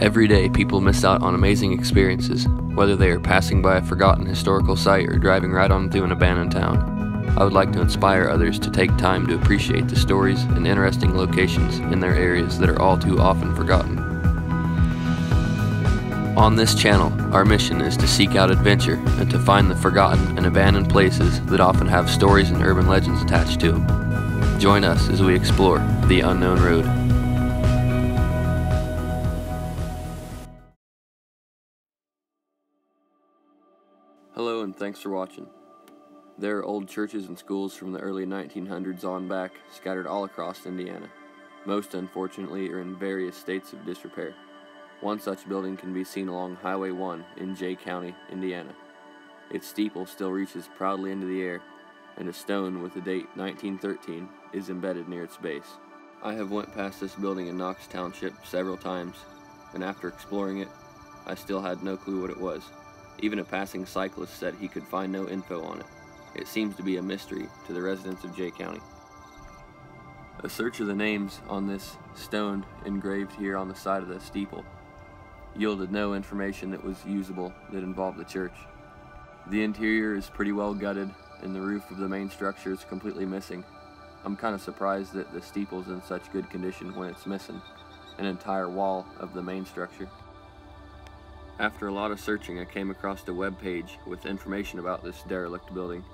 Every day, people miss out on amazing experiences, whether they are passing by a forgotten historical site or driving right on through an abandoned town. I would like to inspire others to take time to appreciate the stories and interesting locations in their areas that are all too often forgotten. On this channel, our mission is to seek out adventure and to find the forgotten and abandoned places that often have stories and urban legends attached to them. Join us as we explore the unknown road. Hello and thanks for watching. There are old churches and schools from the early 1900s on back scattered all across Indiana. Most, unfortunately, are in various states of disrepair. One such building can be seen along Highway 1 in Jay County, Indiana. Its steeple still reaches proudly into the air, and a stone with the date 1913 is embedded near its base. I have went past this building in Knox Township several times, and after exploring it, I still had no clue what it was. Even a passing cyclist said he could find no info on it. It seems to be a mystery to the residents of Jay County. A search of the names on this stone engraved here on the side of the steeple yielded no information that was usable that involved the church. The interior is pretty well gutted and the roof of the main structure is completely missing. I'm kind of surprised that the steeple's in such good condition when it's missing an entire wall of the main structure. After a lot of searching, I came across a web page with information about this derelict building.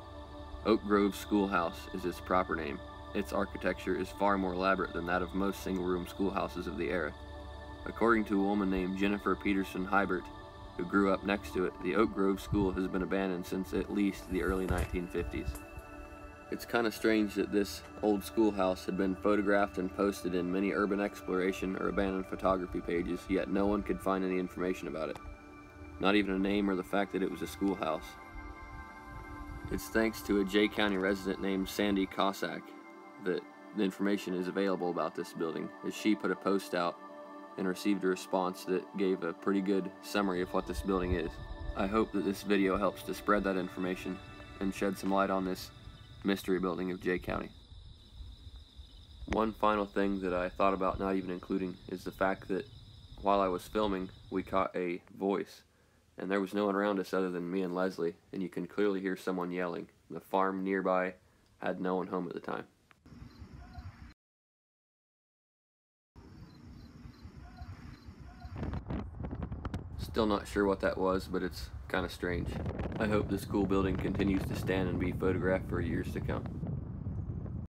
Oak Grove Schoolhouse is its proper name. Its architecture is far more elaborate than that of most single-room schoolhouses of the era. According to a woman named Jennifer Peterson Hybert, who grew up next to it, the Oak Grove School has been abandoned since at least the early 1950s. It's kind of strange that this old schoolhouse had been photographed and posted in many urban exploration or abandoned photography pages, yet no one could find any information about it. Not even a name or the fact that it was a schoolhouse. It's thanks to a Jay County resident named Sandy Cossack that the information is available about this building, as she put a post out and received a response that gave a pretty good summary of what this building is. I hope that this video helps to spread that information and shed some light on this mystery building of Jay County. One final thing that I thought about not even including is the fact that while I was filming, we caught a voice and there was no one around us other than me and Leslie, and you can clearly hear someone yelling. The farm nearby had no one home at the time. Still not sure what that was, but it's kind of strange. I hope this cool building continues to stand and be photographed for years to come.